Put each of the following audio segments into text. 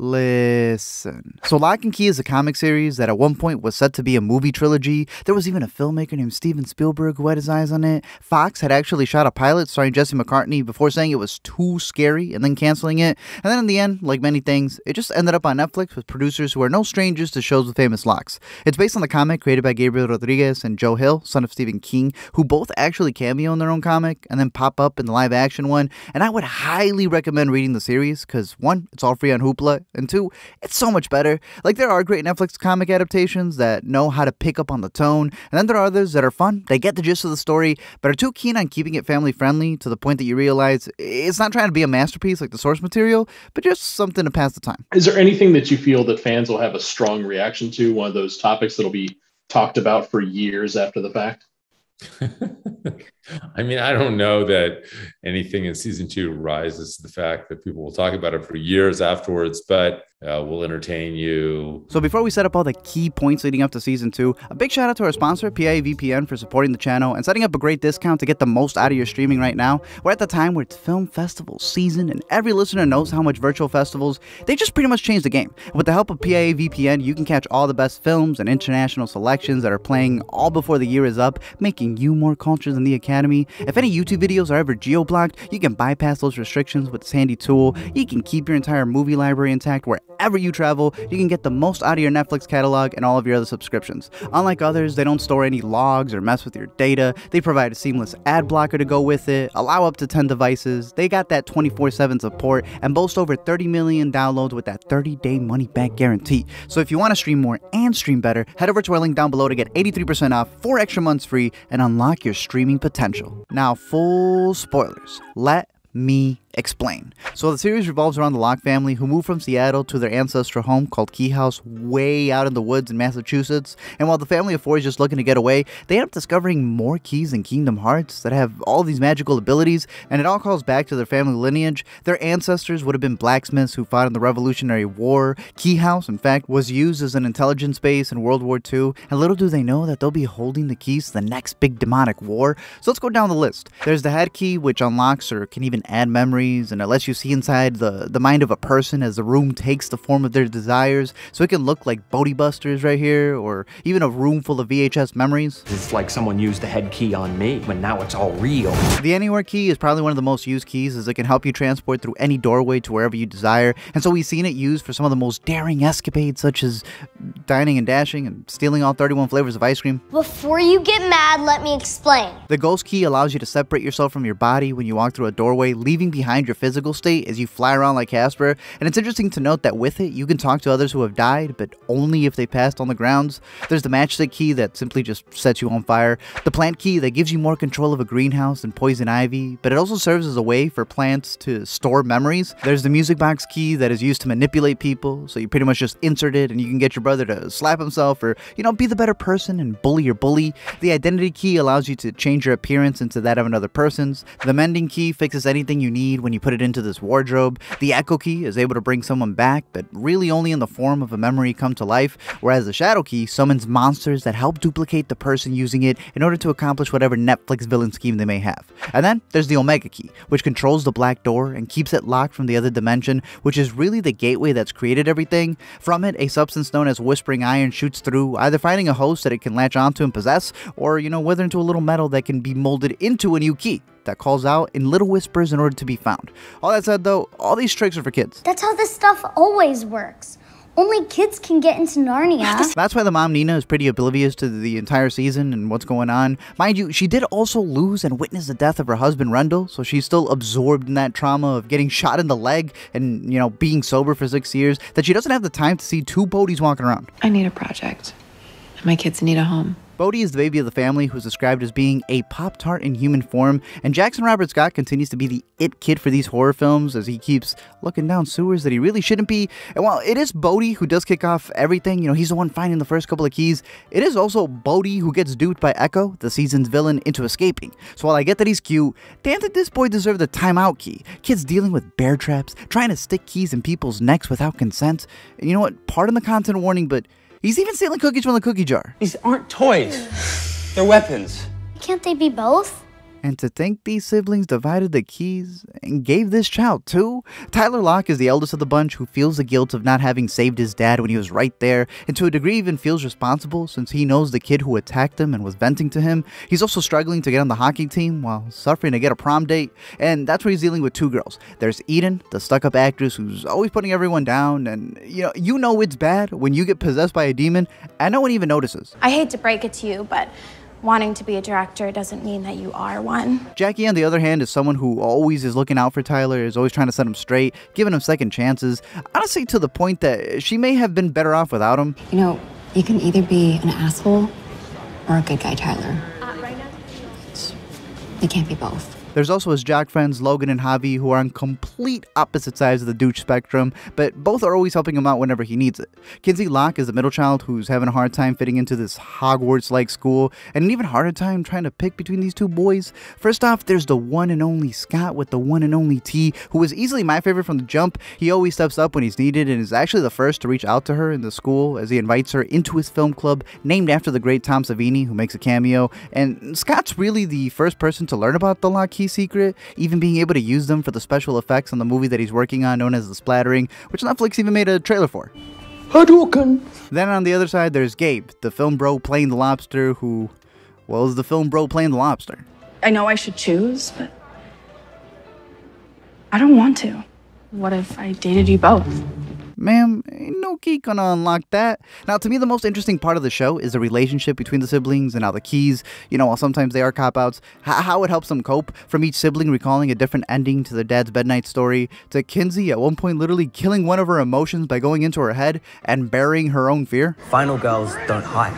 Listen. So, Locke and Key is a comic series that at one point was set to be a movie trilogy. There was even a filmmaker named Steven Spielberg who had his eyes on it. Fox had actually shot a pilot starring Jesse McCartney before saying it was too scary and then canceling it. And then in the end, like many things, it just ended up on Netflix with producers who are no strangers to shows with famous locks. It's based on the comic created by Gabriel Rodriguez and Joe Hill, son of Stephen King, who both actually cameo in their own comic and then pop up in the live action one. And I would highly recommend reading the series because one, it's all free on Hoopla, and two, it's so much better. Like, there are great Netflix comic adaptations that know how to pick up on the tone, and then there are others that are fun, they get the gist of the story, but are too keen on keeping it family friendly to the point that you realize it's not trying to be a masterpiece like the source material, but just something to pass the time. Is there anything that you feel that fans will have a strong reaction to? One of those topics that'll be talked about for years after the fact? I mean, I don't know that anything in season two rises to the fact that people will talk about it for years afterwards, but uh, we'll entertain you. So before we set up all the key points leading up to season two, a big shout out to our sponsor, PIA VPN, for supporting the channel and setting up a great discount to get the most out of your streaming right now. We're at the time where it's film festival season, and every listener knows how much virtual festivals they just pretty much changed the game. with the help of PIA VPN, you can catch all the best films and international selections that are playing all before the year is up, making you more cultured than the Academy. If any YouTube videos are ever geo-blocked, you can bypass those restrictions with this handy tool. You can keep your entire movie library intact where wherever you travel, you can get the most out of your Netflix catalog and all of your other subscriptions. Unlike others, they don't store any logs or mess with your data. They provide a seamless ad blocker to go with it, allow up to 10 devices. They got that 24 7 support and boast over 30 million downloads with that 30 day money back guarantee. So if you want to stream more and stream better, head over to our link down below to get 83% off, 4 extra months free, and unlock your streaming potential. Now, full spoilers. Let me explain. So the series revolves around the Locke family who moved from Seattle to their ancestral home called Key House way out in the woods in Massachusetts. And while the family of four is just looking to get away, they end up discovering more keys in Kingdom Hearts that have all these magical abilities, and it all calls back to their family lineage. Their ancestors would have been blacksmiths who fought in the Revolutionary War. Key House, in fact, was used as an intelligence base in World War II, and little do they know that they'll be holding the keys to the next big demonic war. So let's go down the list. There's the head key, which unlocks or can even add memories and it lets you see inside the, the mind of a person as the room takes the form of their desires. So it can look like Bodhi Busters right here or even a room full of VHS memories. It's like someone used the head key on me, but now it's all real. The Anywhere key is probably one of the most used keys as it can help you transport through any doorway to wherever you desire. And so we've seen it used for some of the most daring escapades such as dining and dashing and stealing all 31 flavors of ice cream. Before you get mad, let me explain. The ghost key allows you to separate yourself from your body when you walk through a doorway, leaving behind your physical state as you fly around like Casper, and it's interesting to note that with it, you can talk to others who have died, but only if they passed on the grounds. There's the matchstick key that simply just sets you on fire, the plant key that gives you more control of a greenhouse and poison ivy, but it also serves as a way for plants to store memories. There's the music box key that is used to manipulate people, so you pretty much just insert it and you can get your brother to slap himself or, you know, be the better person and bully your bully. The identity key allows you to change your appearance into that of another person's. The mending key fixes anything you need when you put it into this wardrobe. The Echo Key is able to bring someone back, but really only in the form of a memory come to life, whereas the Shadow Key summons monsters that help duplicate the person using it in order to accomplish whatever Netflix villain scheme they may have. And then there's the Omega Key, which controls the black door and keeps it locked from the other dimension, which is really the gateway that's created everything. From it, a substance known as Whispering Iron shoots through, either finding a host that it can latch onto and possess, or, you know, wither into a little metal that can be molded into a new key that calls out in little whispers in order to be found. All that said, though, all these tricks are for kids. That's how this stuff always works. Only kids can get into Narnia. That's why the mom Nina is pretty oblivious to the entire season and what's going on. Mind you, she did also lose and witness the death of her husband Rendell, so she's still absorbed in that trauma of getting shot in the leg and, you know, being sober for six years that she doesn't have the time to see two Bodes walking around. I need a project. My kids need a home. Bode is the baby of the family who's described as being a Pop Tart in human form, and Jackson Robert Scott continues to be the it kid for these horror films as he keeps looking down sewers that he really shouldn't be. And while it is Bode who does kick off everything, you know, he's the one finding the first couple of keys, it is also Bode who gets duped by Echo, the season's villain, into escaping. So while I get that he's cute, damn that this boy deserved the timeout key. Kids dealing with bear traps, trying to stick keys in people's necks without consent. And you know what? Pardon the content warning, but He's even stealing cookies from the cookie jar. These aren't toys. They're weapons. Can't they be both? And to think these siblings divided the keys and gave this child too? Tyler Locke is the eldest of the bunch who feels the guilt of not having saved his dad when he was right there, and to a degree even feels responsible since he knows the kid who attacked him and was venting to him. He's also struggling to get on the hockey team while suffering to get a prom date, and that's where he's dealing with two girls. There's Eden, the stuck-up actress who's always putting everyone down, and you know, you know it's bad when you get possessed by a demon, and no one even notices. I hate to break it to you, but wanting to be a director doesn't mean that you are one. Jackie, on the other hand, is someone who always is looking out for Tyler, is always trying to set him straight, giving him second chances. Honestly, to the point that she may have been better off without him. You know, you can either be an asshole or a good guy, Tyler. Not right now. You can't be both. There's also his jock friends Logan and Javi, who are on complete opposite sides of the douche spectrum, but both are always helping him out whenever he needs it. Kinsey Locke is the middle child who's having a hard time fitting into this Hogwarts like school, and an even harder time trying to pick between these two boys. First off, there's the one and only Scot with the one and only T, who is easily my favorite from the jump. He always steps up when he's needed and is actually the first to reach out to her in the school as he invites her into his film club, named after the great Tom Savini, who makes a cameo. And Scot's really the first person to learn about the lock key secret, even being able to use them for the special effects on the movie that he's working on, known as The Splattering, which Netflix even made a trailer for. Hadouken! Then on the other side, there's Gabe, the film bro playing the lobster, who, well, is the film bro playing the lobster. I know I should choose, but I don't want to. What if I dated you both? Ma'am, ain't no key gonna unlock that. Now, to me, the most interesting part of the show is the relationship between the siblings and how the keys, you know, while sometimes they are cop outs, how it helps them cope. From each sibling recalling a different ending to their dad's bednight story, to Kinsey at one point literally killing one of her emotions by going into her head and burying her own fear. Final girls don't hide,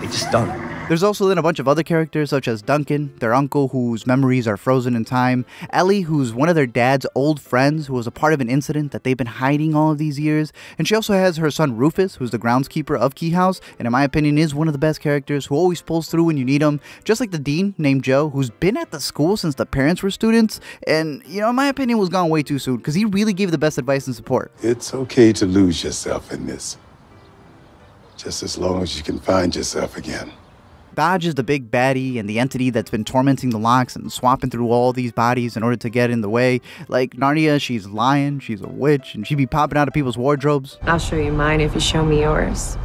they just don't. There's also then a bunch of other characters such as Duncan, their uncle whose memories are frozen in time, Ellie who's one of their dad's old friends who was a part of an incident that they've been hiding all of these years, and she also has her son Rufus who's the groundskeeper of Key House and in my opinion is one of the best characters who always pulls through when you need him, just like the dean named Joe who's been at the school since the parents were students and you know in my opinion was gone way too soon because he really gave the best advice and support. It's okay to lose yourself in this. Just as long as you can find yourself again. Dodge is the big baddie and the entity that's been tormenting the Lockes and swapping through all these bodies in order to get in the way. Like Narnia, she's lying, she's a witch, and she be popping out of people's wardrobes. I'll show you mine if you show me yours.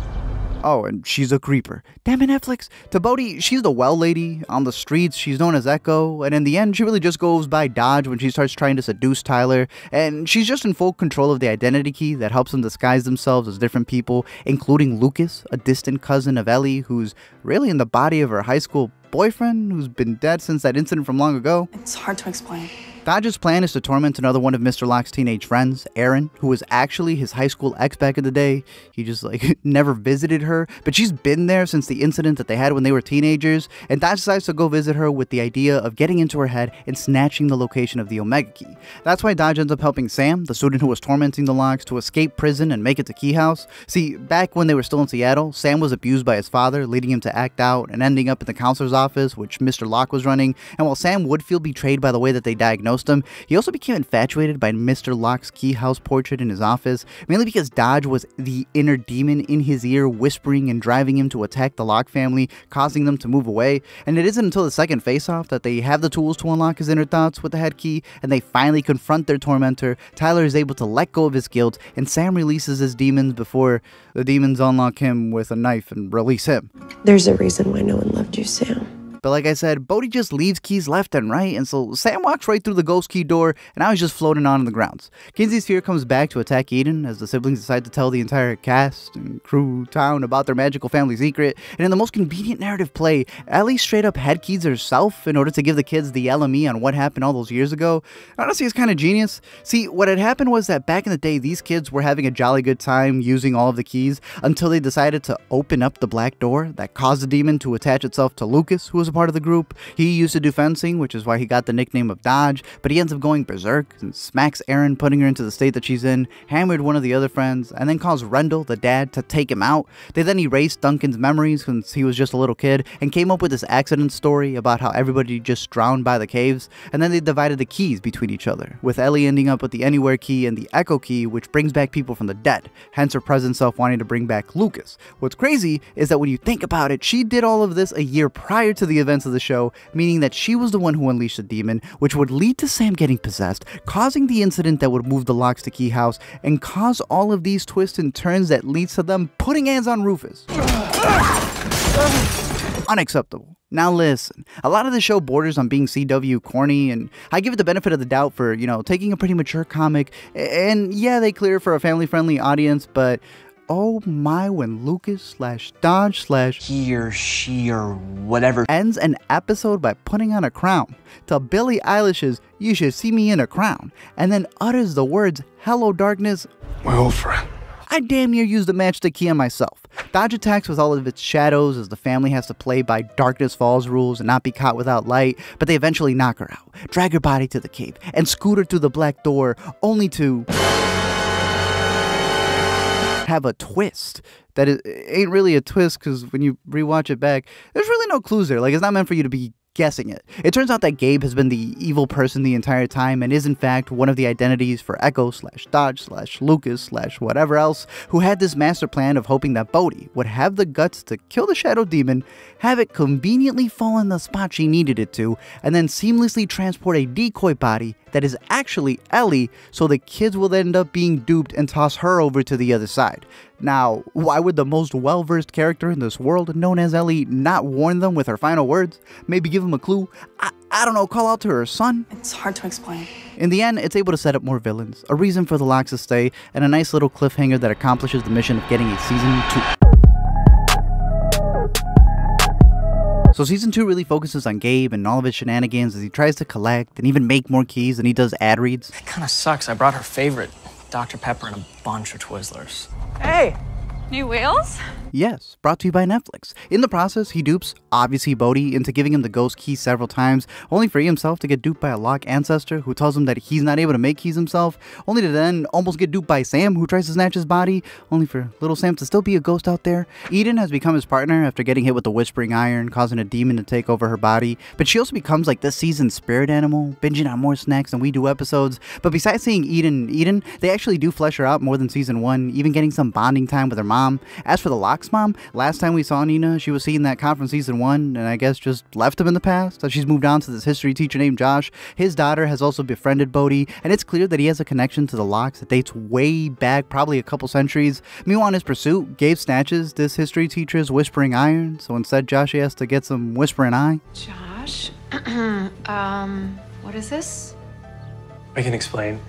Oh, and she's a creeper. Damn it, Netflix. To Bode, she's the well lady. On the streets, she's known as Echo. And in the end, she really just goes by Dodge when she starts trying to seduce Tyler. And she's just in full control of the identity key that helps them disguise themselves as different people, including Lucas, a distant cousin of Ellie, who's really in the body of her high school boyfriend who's been dead since that incident from long ago. It's hard to explain. Dodge's plan is to torment another one of Mr. Locke's teenage friends, Erin, who was actually his high school ex back in the day. He just like never visited her, but she's been there since the incident that they had when they were teenagers, and Dodge decides to go visit her with the idea of getting into her head and snatching the location of the Omega Key. That's why Dodge ends up helping Sam, the student who was tormenting the Lockes, to escape prison and make it to Key House. See, back when they were still in Seattle, Sam was abused by his father, leading him to act out and ending up in the counselor's office, which Mr. Locke was running. And while Sam would feel betrayed by the way that they diagnosed him, he also became infatuated by Mr. Locke's key house portrait in his office, mainly because Dodge was the inner demon in his ear, whispering and driving him to attack the Locke family, causing them to move away. And it isn't until the second face-off that they have the tools to unlock his inner thoughts with the head key, and they finally confront their tormentor. Tyler is able to let go of his guilt, and Sam releases his demons before the demons unlock him with a knife and release him. There's a reason why no one loved you, Sam. But like I said, Bode just leaves keys left and right, and so Sam walks right through the ghost key door, and now he's just floating on in the grounds. Kinsey's fear comes back to attack Eden as the siblings decide to tell the entire cast and crew town about their magical family secret. And in the most convenient narrative play, Ellie straight up head keys herself in order to give the kids the LME on what happened all those years ago. Honestly, it's kind of genius. See, what had happened was that back in the day, these kids were having a jolly good time using all of the keys until they decided to open up the black door that caused the demon to attach itself to Lucas, who a part of the group. He used to do fencing, which is why he got the nickname of Dodge, but he ends up going berserk and smacks Erin, putting her into the state that she's in, hammered one of the other friends, and then calls Rendell, the dad, to take him out. They then erased Duncan's memories since he was just a little kid and came up with this accident story about how everybody just drowned by the caves, and then they divided the keys between each other, with Ellie ending up with the Anywhere key and the Echo key, which brings back people from the dead, hence her present self wanting to bring back Lucas. What's crazy is that when you think about it, she did all of this a year prior to the events of the show, meaning that she was the one who unleashed the demon, which would lead to Sam getting possessed, causing the incident that would move the Lockes to Key House and cause all of these twists and turns that leads to them putting hands on Rufus. Unacceptable. Now listen, a lot of the show borders on being CW corny, and I give it the benefit of the doubt for, you know, taking a pretty mature comic, and yeah, they clear for a family-friendly audience, but oh my when Lucas slash Dodge slash he or she or whatever ends an episode by putting on a crown to Billie Eilish's You Should See Me in a Crown, and then utters the words Hello Darkness. My old friend. I damn near used the matchstick key on myself. Dodge attacks with all of its shadows as the family has to play by Darkness Falls rules and not be caught without light, but they eventually knock her out, drag her body to the cave, and scoot her through the black door, only to have a twist that is, ain't really a twist because when you rewatch it back, there's really no clues there. Like, it's not meant for you to be guessing it. It turns out that Gabe has been the evil person the entire time and is in fact one of the identities for Echo slash Dodge slash Lucas slash whatever else who had this master plan of hoping that Bode would have the guts to kill the Shadow Demon, have it conveniently fall in the spot she needed it to, and then seamlessly transport a decoy body that is actually Ellie so the kids will end up being duped and toss her over to the other side. Now, why would the most well versed character in this world, known as Ellie, not warn them with her final words? Maybe give them a clue? I, I don't know, call out to her son? It's hard to explain. In the end, it's able to set up more villains, a reason for the Lockes to stay, and a nice little cliffhanger that accomplishes the mission of getting a season 2. So season 2 really focuses on Gabe and all of his shenanigans as he tries to collect and even make more keys than he does ad reads. That kinda sucks. I brought her favorite, Dr. Pepper and a bunch of Twizzlers. Hey! New wheels? Yes, brought to you by Netflix. In the process, he dupes, obviously Bode, into giving him the ghost key several times, only for himself to get duped by a Locke ancestor who tells him that he's not able to make keys himself, only to then almost get duped by Sam who tries to snatch his body, only for little Sam to still be a ghost out there. Eden has become his partner after getting hit with the Whispering Iron, causing a demon to take over her body, but she also becomes like this season's spirit animal, binging on more snacks than we do episodes. But besides seeing Eden, Eden, they actually do flesh her out more than season one, even getting some bonding time with her mom. As for the Lockes mom, last time we saw Nina, she was seeing that cop from season one, and I guess just left him in the past. So she's moved on to this history teacher named Josh. His daughter has also befriended Bode, and it's clear that he has a connection to the Lockes that dates way back, probably a couple centuries. Meanwhile, in his pursuit, Gabe snatches this history teacher's whispering iron, so instead Josh has to get some whispering eye. Josh, um, what is this? I can explain.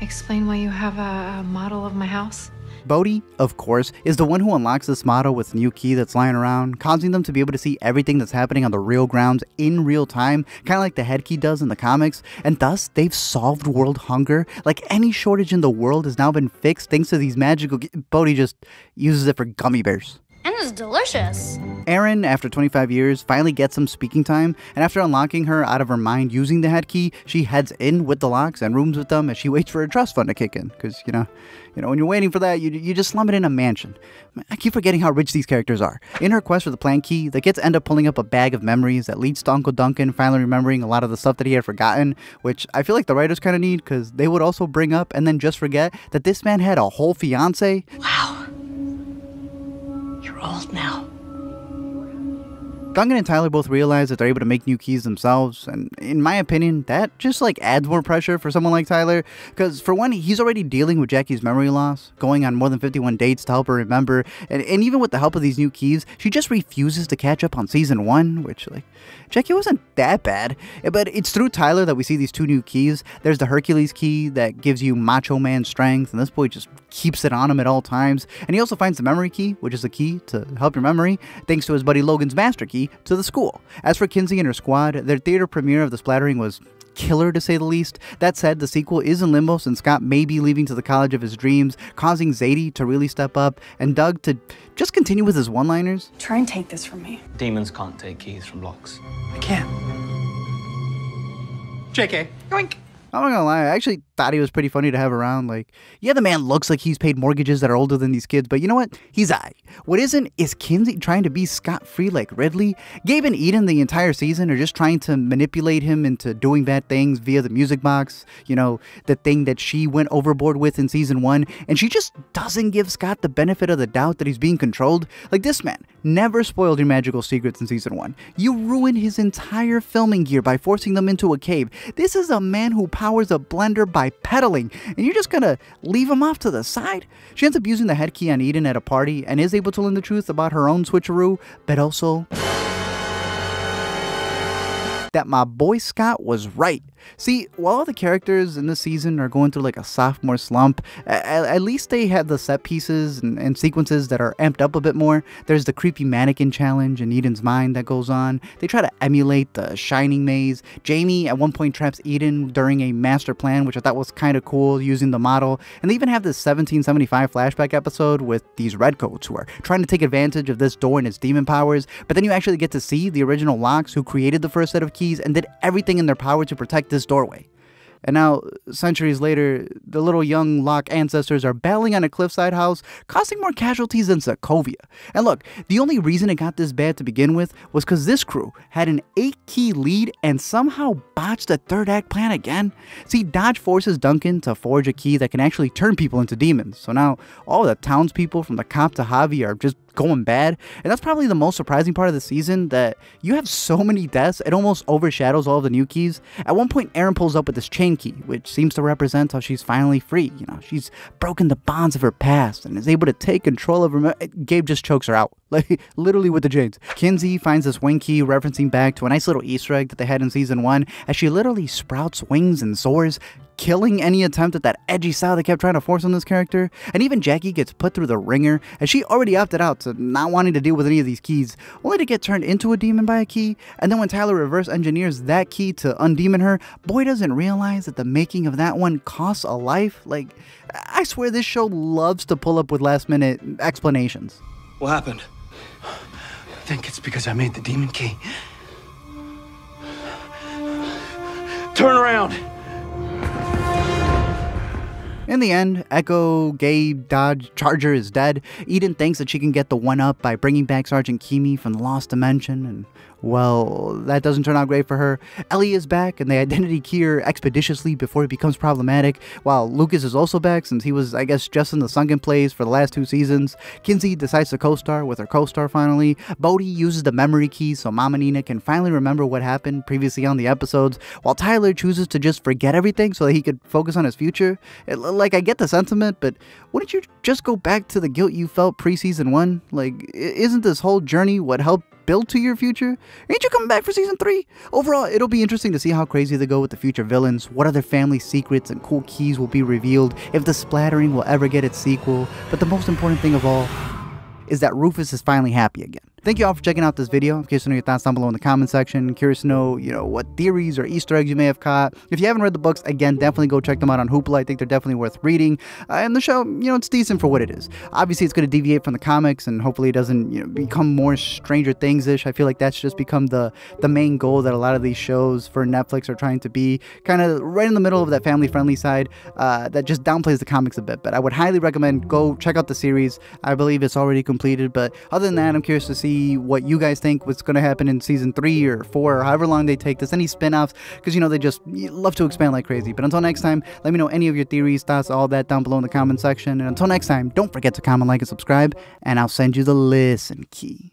Explain why you have a, a model of my house. Bode, of course, is the one who unlocks this model with new key that's lying around, causing them to be able to see everything that's happening on the real grounds in real time, kind of like the head key does in the comics, and thus they've solved world hunger. Like any shortage in the world has now been fixed thanks to these magical. Bode just uses it for gummy bears. And it's delicious. Erin, after 25 years, finally gets some speaking time, and after unlocking her out of her mind using the head key, she heads in with the Lockes and rooms with them as she waits for her trust fund to kick in. Because, you know, you know, when you're waiting for that, you, you just slum it in a mansion. I keep forgetting how rich these characters are. In her quest for the plant key, the kids end up pulling up a bag of memories that leads to Uncle Duncan finally remembering a lot of the stuff that he had forgotten, which I feel like the writers kind of need because they would also bring up and then just forget that this man had a whole fiance. Wow. You're old now. Duncan and Tyler both realize that they're able to make new keys themselves, and in my opinion, that just like adds more pressure for someone like Tyler. Because for one, he's already dealing with Jackie's memory loss, going on more than 51 dates to help her remember, and, and even with the help of these new keys, she just refuses to catch up on season one, which like Jackie wasn't that bad. But it's through Tyler that we see these two new keys. There's the Hercules key that gives you macho man strength, and this boy just keeps it on him at all times. And he also finds the memory key, which is a key to help your memory, thanks to his buddy Logan's master key to the school. As for Kinsey and her squad, their theater premiere of the splattering was killer to say the least. That said, the sequel is in limbo since Scot may be leaving to the college of his dreams, causing Zadie to really step up and Doug to just continue with his one liners. Try and take this from me. Demons can't take keys from locks. I can't. JK. Yoink. I'm not gonna lie, I actually thought he was pretty funny to have around. Like, yeah, the man looks like he's paid mortgages that are older than these kids, but you know what? He's I. What isn't is Kinsey trying to be scot free like Ridley? Gabe and Eden the entire season are just trying to manipulate him into doing bad things via the music box. You know, the thing that she went overboard with in season one, and she just doesn't give Scot the benefit of the doubt that he's being controlled. Like this man never spoiled your magical secrets in season one. You ruined his entire filming gear by forcing them into a cave. This is a man who powers a blender by pedaling, and you're just gonna leave him off to the side? She ends up using the head key on Eden at a party and is able to learn the truth about her own switcheroo, but also that my boy Scot was right. See, while all the characters in this season are going through like a sophomore slump, at, at least they have the set pieces and, and, sequences that are amped up a bit more. There's the creepy mannequin challenge in Eden's mind that goes on. They try to emulate the Shining maze. Jamie at one point traps Eden during a master plan, which I thought was kind of cool using the model. And they even have this 1775 flashback episode with these redcoats who are trying to take advantage of this door and its demon powers. But then you actually get to see the original Lockes who created the first set of keys and did everything in their power to protect this doorway. And now, centuries later, the little young Locke ancestors are battling on a cliffside house, causing more casualties than Sokovia. And look, the only reason it got this bad to begin with was because this crew had an 8 key lead and somehow botched the third act plan again. See, Dodge forces Duncan to forge a key that can actually turn people into demons. So now, all the townspeople from the cop to Javi are just going bad. And that's probably the most surprising part of the season that you have so many deaths, it almost overshadows all of the new keys. At one point, Erin pulls up with this chain key, which seems to represent how she's finally free. You know, she's broken the bonds of her past and is able to take control of her. Gabe just chokes her out, like literally with the chains. Kinsey finds this wing key referencing back to a nice little Easter egg that they had in season one as she literally sprouts wings and soars killing any attempt at that edgy style they kept trying to force on this character. And even Jackie gets put through the ringer, as she already opted out to not wanting to deal with any of these keys, only to get turned into a demon by a key. And then when Tyler reverse engineers that key to undemon her, boy doesn't realize that the making of that one costs a life. Like, I swear this show loves to pull up with last minute explanations. What happened? I think it's because I made the demon key. Turn around! In the end, Echo, Gabe, Dodge, Charger is dead. Eden thinks that she can get the one up by bringing back Sergeant Kimi from the Lost Dimension, and well, that doesn't turn out great for her. Ellie is back, and they identity key expeditiously before it becomes problematic, while Lucas is also back since he was, I guess, just in the sunken place for the last two seasons. Kinsey decides to co-star with her co-star finally. Bode uses the memory key so Mama Nina can finally remember what happened previously on the episodes, while Tyler chooses to just forget everything so that he could focus on his future. Eh, it, like, I get the sentiment, but wouldn't you just go back to the guilt you felt pre-season one? Like, isn't this whole journey what helped build to your future? Ain't you coming back for season three? Overall, it'll be interesting to see how crazy they go with the future villains, what other family secrets and cool keys will be revealed, if the splattering will ever get its sequel. But the most important thing of all is that Rufus is finally happy again. Thank you all for checking out this video. I'm curious to know your thoughts down below in the comment section. I'm curious to know, you know, what theories or Easter eggs you may have caught. If you haven't read the books, again, definitely go check them out on Hoopla. I think they're definitely worth reading. Uh, and the show, you know, it's decent for what it is. Obviously, it's going to deviate from the comics, and hopefully, it doesn't, you know, become more Stranger Things-ish. I feel like that's just become the the main goal that a lot of these shows for Netflix are trying to be, kind of right in the middle of that family-friendly side uh, that just downplays the comics a bit. But I would highly recommend go check out the series. I believe it's already completed, but other than that, I'm curious to see what you guys think what's going to happen in season three or four or however long they take this, any spin offs, because you know they just love to expand like crazy. But until next time, let me know any of your theories, thoughts, all that down below in the comment section. And until next time, don't forget to comment, like, and subscribe, and I'll send you the listen key.